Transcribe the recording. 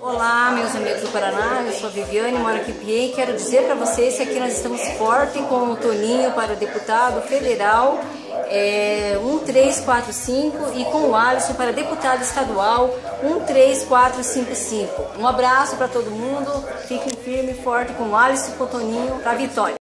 Olá, meus amigos do Paraná, eu sou a Viviane, moro aqui em Piem. Quero dizer para vocês que aqui nós estamos forte com o Toninho para deputado federal é, 1345 e com o Alisson para deputado estadual 13455. Um abraço para todo mundo, fiquem firme e forte com o Alisson e com o Toninho para a vitória.